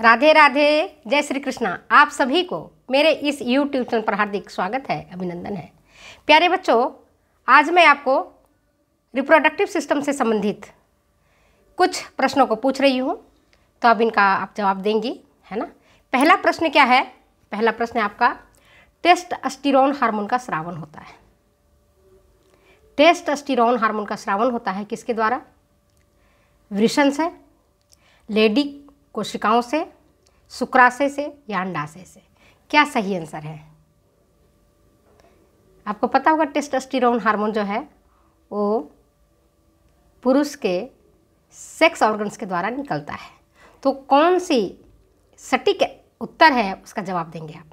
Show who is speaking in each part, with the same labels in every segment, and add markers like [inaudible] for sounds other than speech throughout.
Speaker 1: राधे राधे, जय श्री कृष्णा। आप सभी को मेरे इस यूट्यूब चैनल पर हार्दिक स्वागत है, अभिनंदन है। प्यारे बच्चों, आज मैं आपको रिप्रोडक्टिव सिस्टम से संबंधित कुछ प्रश्नों को पूछ रही हूँ। तो अब इनका आप जवाब देंगी, है ना? पहला प्रश्न क्या है? पहला प्रश्न है आपका टेस्ट अस्टिरोन हार्मोन का श्रावण होता है। टेस्ट अस्टिरोन हार्मोन का श्रावण होता है किसके द्वारा? वृषण से। लेडी कोशिकाओं से, शुक्राशय से या अंडाशय से। क्या सही आंसर है? आपको पता होगा टेस्टोस्टेरोन हार्मोन जो है, वो पुरुष के सेक्स ऑर्गन्स के द्वारा निकलता है। तो कौन सी सटीक उत्तर है, उसका जवाब देंगे आप।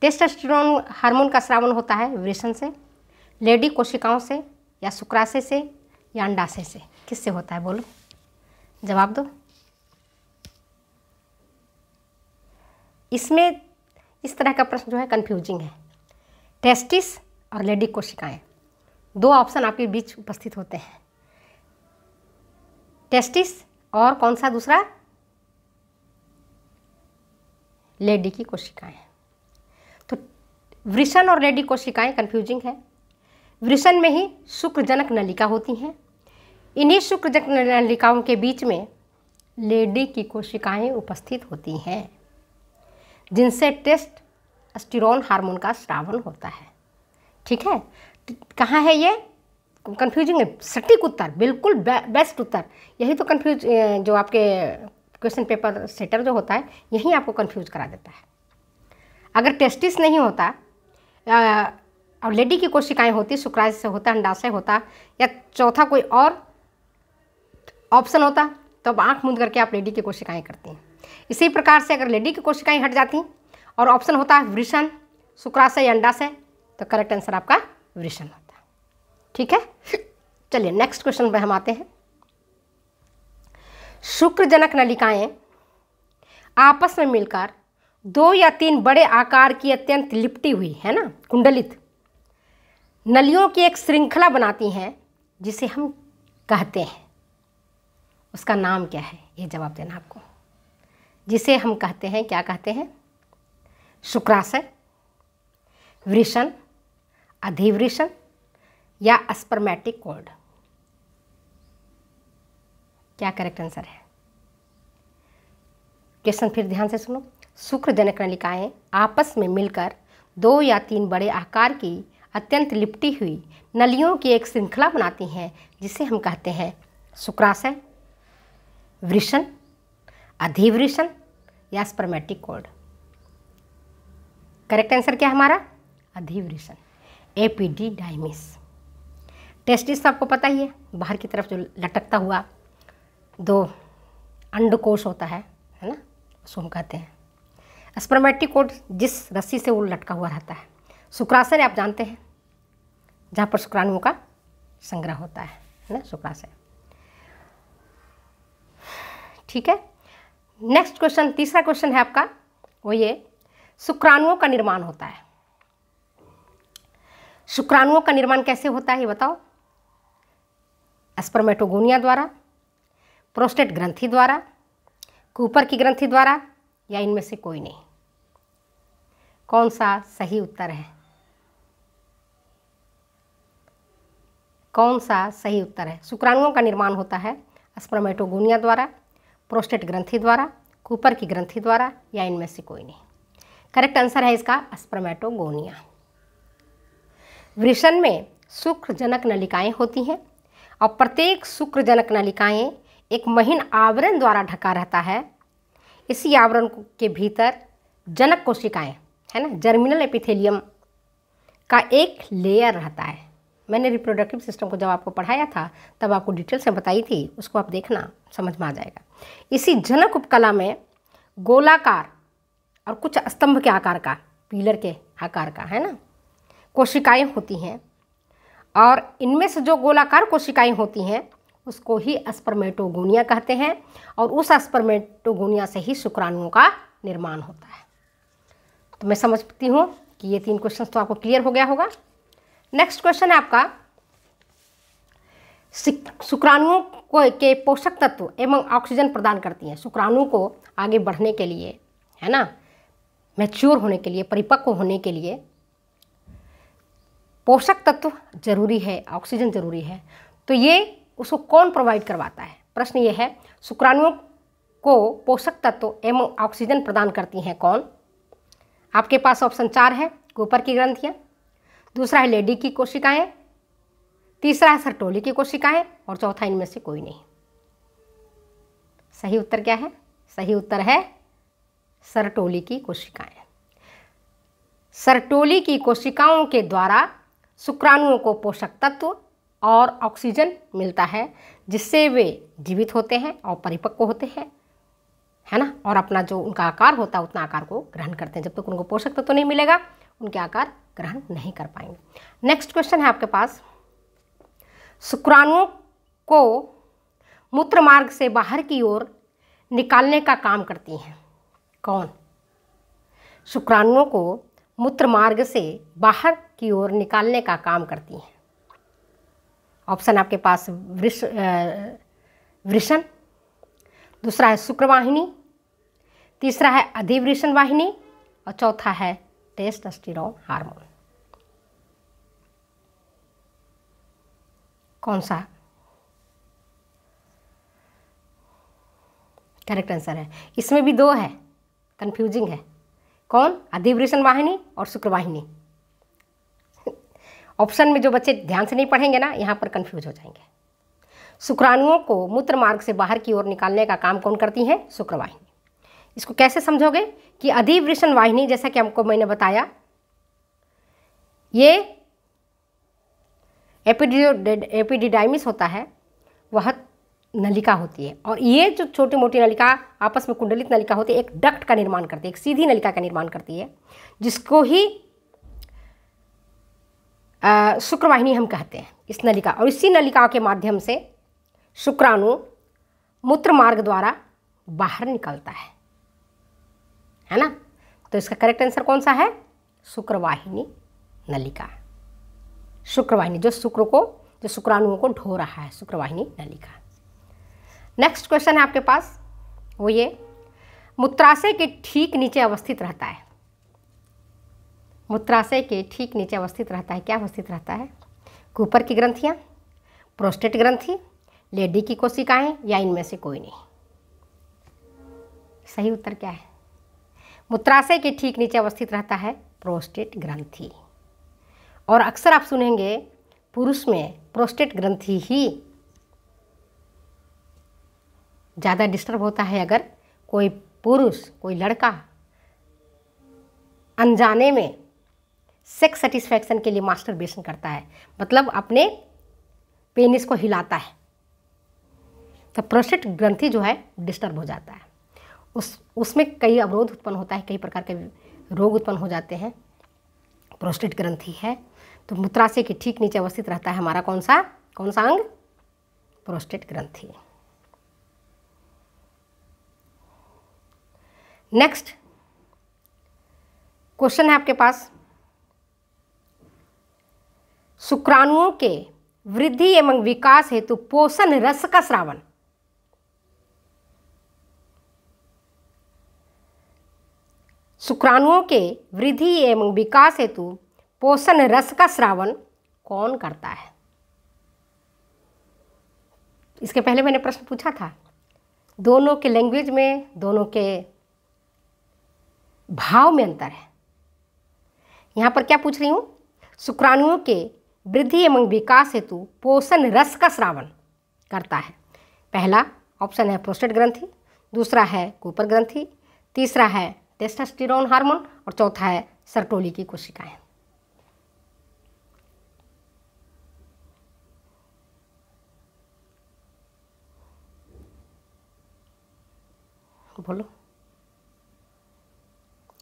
Speaker 1: टेस्टोस्टेरोन हार्मोन का श्रावण होता है, वृषण से, लेडी कोशिकाओं से या शुक्राशय से या अंडाशय से। किससे होता है बोलो? जवाब दो। इसमें इस तरह का प्रश्न जो है कंफ्यूजिंग है। टेस्टिस और लेडी कोशिकाएँ। दो ऑप्शन आपके बीच उपस्थित होते हैं। टेस्टिस और कौन सा दूसरा? लेडी की कोशिकाएँ। तो वृषण और लेडी कोशिकाएँ कंफ्यूजिंग है। वृषण में ही शुक्रजनक नलिका होती हैं। इन्हीं शुक्रजनक नलिकाओं के बीच में लेडी की कोशिकाएँ उपस्थित होती हैं जिनसे टेस्ट अस्टिरोन हार्मोन का श्रावण होता है। ठीक है? कहाँ है ये? कन्फ्यूजिंग है। सटीक उत्तर बिल्कुल बे, बेस्ट उत्तर। यही तो कन्फ्यूज़ जो आपके क्वेश्चन पेपर सेटर जो होता है यही आपको कन्फ्यूज़ करा देता है। अगर टेस्टिस नहीं होता और लेडी की कोशिकाएँ होती शुक्राशय से होता अंडाशय होता, या चौथा कोई और ऑप्शन होता तो अब आँख मूंद करके आप लेडी की कोशिकाएँ करती हैं। इसी प्रकार से अगर लेडी की कोशिकाएँ हट जाती और ऑप्शन होता है वृषण शुक्राशय या अंडाशय तो करेक्ट आंसर आपका वृषण होता। ठीक है? चलिए नेक्स्ट क्वेश्चन पे हम आते हैं। शुक्रजनक नलिकाएँ आपस में मिलकर दो या तीन बड़े आकार की अत्यंत लिपटी हुई, है ना? कुंडलित। नलियों की एक श्रृंखला बनाती हैं, जिसे हम कहते हैं। उसका नाम क्या है? ये जवाब देना आपको। जिसे हम कहते हैं, क्या कहते हैं? शुक्राशय वृषण, अधिवृषण या स्पर्मेटिक कोल्ड क्या करेक्ट आंसर है? क्वेश्चन फिर ध्यान से सुनो। शुक्रजनक नलिकाएँ आपस में मिलकर दो या तीन बड़े आकार की अत्यंत लिपटी हुई नलियों की एक श्रृंखला बनाती हैं, जिसे हम कहते हैं शुक्राशय, वृषण, अधिवृषण या स्पर्मेटिक कोड। करेक्ट आंसर क्या हमारा? अधिवृषण एपीडी डाइमिस टेस्टिस आपको पता ही है, बाहर की तरफ़ जो लटकता हुआ दो अंडकोश होता है है ना? उसको हम कहते हैं। स्पर्मेटिक कोड जिस रस्सी से वो लटका हुआ रहता है। शुक्राशय आप जानते हैं, जहाँ पर शुक्राणुओं का संग्रह होता है ना, शुक्राशय। ठीक है? नेक्स्ट क्वेश्चन तीसरा क्वेश्चन है आपका, वो ये, शुक्राणुओं का निर्माण होता है। शुक्राणुओं का निर्माण कैसे होता है, ये बताओ? स्पर्मेटोगोनिया द्वारा प्रोस्टेट ग्रंथि द्वारा, कूपर की ग्रंथि द्वारा, या इनमें से कोई नहीं? कौन सा सही उत्तर है? कौन सा सही उत्तर है? शुक्राणुओं का निर्माण होता है स्पर्मेटोगोनिया द्वारा, प्रोस्टेट ग्रंथि द्वारा, कूपर की ग्रंथि द्वारा या इनमें से कोई नहीं? करेक्ट आंसर है इसका स्पर्मेटोगोनिया। वृषण में शुक्रजनक नलिकाएँ होती हैं और प्रत्येक शुक्रजनक नलिकाएँ एक महीन आवरण द्वारा ढका रहता है। इसी आवरण के भीतर जनक कोशिकाएँ, है ना? जर्मिनल एपिथेलियम का एक लेयर रहता है। मैंने रिप्रोडक्टिव सिस्टम को जब आपको पढ़ाया था, तब आपको डिटेल से बताई थी, उसको आप देखना, समझ में आ जाएगा। इसी जनक उपकला में गोलाकार और कुछ स्तंभ के आकार का, पिलर के आकार का, है ना? कोशिकाएँ होती हैं और इनमें से जो गोलाकार कोशिकाएँ होती हैं, उसको ही अस्पर्मेटोगोनिया कहते हैं और उस अस्पर्मेटोगोनिया से ही शुक्राणुओं का निर्माण होता है। तो मैं समझती हूँ कि ये तीन क्वेश्चन तो आपको क्लियर हो गया होगा। नेक्स्ट क्वेश्चन है आपका। शुक्राणुओं को के पोषक तत्व एवं ऑक्सीजन प्रदान करती हैं। शुक्राणु को आगे बढ़ने के लिए, है ना? मैच्योर होने के लिए, परिपक्व होने के लिए पोषक तत्व ज़रूरी है, ऑक्सीजन ज़रूरी है। तो ये उसको कौन प्रोवाइड करवाता है? प्रश्न ये है, शुक्राणुओं को पोषक तत्व एवं ऑक्सीजन प्रदान करती हैं कौन? आपके पास ऑप्शन चार है ऊपर की ग्रंथियाँ। दूसरा है लेडी की कोशिकाएँ, तीसरा है सरटोली की कोशिकाएँ और चौथा इनमें से कोई नहीं। सही उत्तर क्या है? सही उत्तर है सरटोली की कोशिकाएँ। सरटोली की कोशिकाओं के द्वारा शुक्राणुओं को पोषक तत्व और ऑक्सीजन मिलता है, जिससे वे जीवित होते हैं और परिपक्व होते हैं, है ना? और अपना जो उनका आकार होता है, उतना आकार को ग्रहण करते हैं। जब तक तो उनको पोषक तत्व तो नहीं मिलेगा उनके आकार ग्रहण नहीं कर पाएँगे। नेक्स्ट क्वेश्चन है आपके पास। शुक्राणुओं को मूत्र मार्ग से बाहर की ओर निकालने का काम करती हैं। कौन? शुक्राणुओं को मूत्र मार्ग से बाहर की ओर निकालने का काम करती हैं। ऑप्शन आपके पास वृष वृषण। दूसरा है शुक्रवाहिनी। तीसरा है अधिवृषण वाहिनी। और चौथा है टेस्टोस्टेरोन हार्मोन कौन सा करेक्ट आंसर है. इसमें भी दो है. कंफ्यूजिंग है. कौन? अधिवृषण वाहिनी और शुक्रवाहिनी ऑप्शन [laughs] में जो बच्चे ध्यान से नहीं पढ़ेंगे ना, यहाँ पर कंफ्यूज हो जाएँगे. शुक्राणुओं को मूत्र मार्ग से बाहर की ओर निकालने का काम कौन करती है? शुक्रवाहिनी इसको कैसे समझोगे? कि अधिवृषण वाहिनी, जैसा कि हमको मैंने बताया, ये एपिडिडाइमिस होता है, वह नलिका होती है। और ये जो छोटी मोटी नलिका, आपस में कुंडलित नलिका होती है, एक डक्ट का निर्माण करती है, एक सीधी नलिका का निर्माण करती है, जिसको ही शुक्रवाहिनी हम कहते हैं, इस नलिका। और इसी नलिका के माध्यम से शुक्राणु मूत्र मार्ग द्वारा बाहर निकलता है। है ना? तो इसका करेक्ट आंसर कौन सा है? शुक्रवाहिनी नलिका। शुक्रवाहिनी, जो शुक्र को, जो शुक्राणुओं को ढो रहा है, शुक्रवाहिनी नलिका। नेक्स्ट क्वेश्चन है आपके पास। वो ये, मूत्राशय के ठीक नीचे अवस्थित रहता है। मूत्राशय के ठीक नीचे अवस्थित रहता है, क्या अवस्थित रहता है? कूपर की ग्रंथियाँ प्रोस्टेट ग्रंथि, लेडी की कोशिकाएँ, या इनमें से कोई नहीं? सही उत्तर क्या है? मूत्राशय के ठीक नीचे अवस्थित रहता है प्रोस्टेट ग्रंथि। और अक्सर आप सुनेंगे, पुरुष में प्रोस्टेट ग्रंथि ही ज़्यादा डिस्टर्ब होता है अगर कोई पुरुष, कोई लड़का अनजाने में सेक्स सेटिस्फैक्शन के लिए मास्टरबेशन करता है। मतलब अपने पेनिस को हिलाता है। तो प्रोस्टेट ग्रंथि जो है, डिस्टर्ब हो जाता है। उस, उसमें कई अवरोध उत्पन्न होता है, कई प्रकार के रोग उत्पन्न हो जाते हैं। प्रोस्टेट ग्रंथि है तो मूत्राशय के ठीक नीचे अवस्थित रहता है हमारा कौन सा? कौन सा अंग? प्रोस्टेट ग्रंथि। नेक्स्ट क्वेश्चन है आपके पास। शुक्राणुओं के वृद्धि एवं विकास हेतु पोषण रस का श्रावण। शुक्राणुओं के वृद्धि एवं विकास हेतु पोषण रस का श्रावण कौन करता है? इसके पहले मैंने प्रश्न पूछा था। दोनों के लैंग्वेज में, दोनों के भाव में अंतर है। यहाँ पर क्या पूछ रही हूँ? शुक्राणुओं के वृद्धि एवं विकास हेतु पोषण रस का श्रावण करता है। पहला ऑप्शन है प्रोस्टेट ग्रंथि, दूसरा है कूपर ग्रंथि, तीसरा है टेस्टास्टिरोन हार्मोन और चौथा है सरटोली की कोशिकाएँ। बोलो।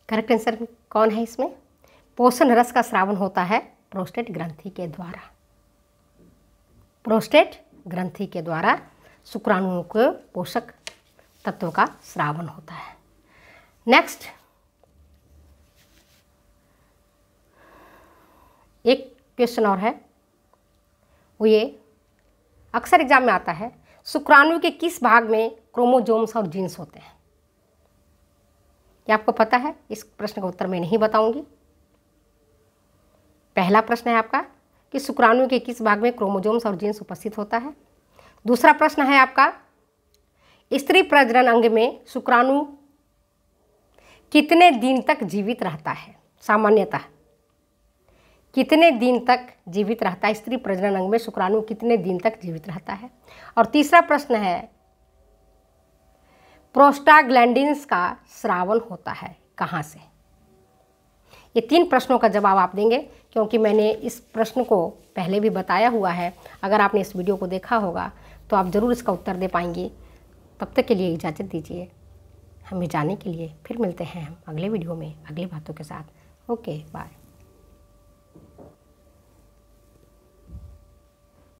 Speaker 1: करेक्ट आंसर कौन है इसमें? पोषण रस का श्रावण होता है प्रोस्टेट ग्रंथि के द्वारा। प्रोस्टेट ग्रंथि के द्वारा शुक्राणुओं के पोषक तत्वों का श्रावण होता है। नेक्स्ट एक क्वेश्चन और है। वो ये, अक्सर एग्ज़ाम में आता है, शुक्राणु के किस भाग में क्रोमोजोम्स और जीन्स होते हैं? क्या आपको पता है? इस प्रश्न का उत्तर मैं नहीं बताऊँगी। पहला प्रश्न है आपका कि शुक्राणु के किस भाग में क्रोमोजोम्स और जीन्स उपस्थित होता है? दूसरा प्रश्न है आपका, स्त्री प्रजनन अंग में शुक्राणु कितने दिन तक जीवित रहता है? सामान्यतः, कितने दिन तक जीवित रहता है? स्त्री प्रजनन अंग में शुक्राणु कितने दिन तक जीवित रहता है? और तीसरा प्रश्न है, प्रोस्टाग्लैंडिन्स का श्रावण होता है कहाँ से? ये तीन प्रश्नों का जवाब आप देंगे, क्योंकि मैंने इस प्रश्न को पहले भी बताया हुआ है। अगर आपने इस वीडियो को देखा होगा तो आप ज़रूर इसका उत्तर दे पाएँगे। तब तक के लिए इजाज़त दीजिए। हमें जाने के लिए फिर मिलते हैं हम अगले वीडियो में, अगली बातों के साथ। Okay bye